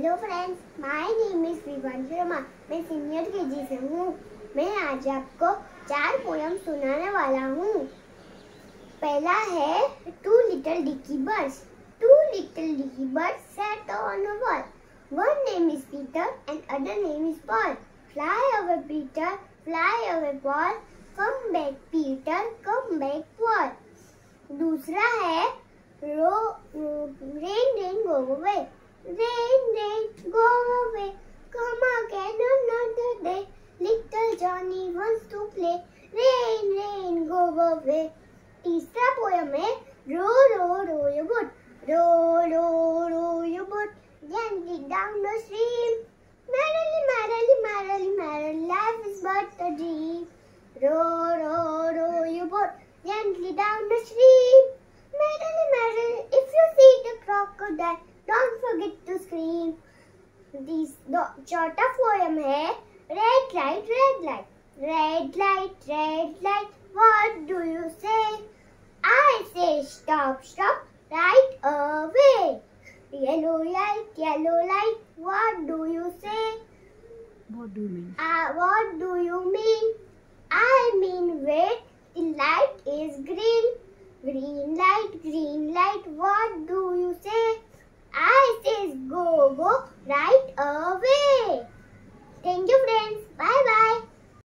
Hello friends my name is Vivaan Sharma मैं senior के जी से हूँ। मैं आज आपको चार पोयम सुनाने वाला हूँ। पहला है two little dicky birds two little dicky birds sat on a wall one name is Peter and other name is Paul fly away Peter fly away Paul come back Peter come back Paul दूसरा है रो rain rain go away rain Johnny wants to play. Rain, rain, go away. तीसरा poem है row row row your boat. Row row row your boat. Gently down the stream. Merrily, merrily, merrily, merrily, life is but a dream. Row, row, row your boat gently down the stream. Merrily, merrily, if you see the crocodile, don't forget to scream. This the चौथा poem है Red light, red light, red light, red light. What do you say? I say stop, stop, right away. Yellow light, yellow light. What do you say? What do you mean? Uh, what do you mean? I mean wait. The light is green. Green light, green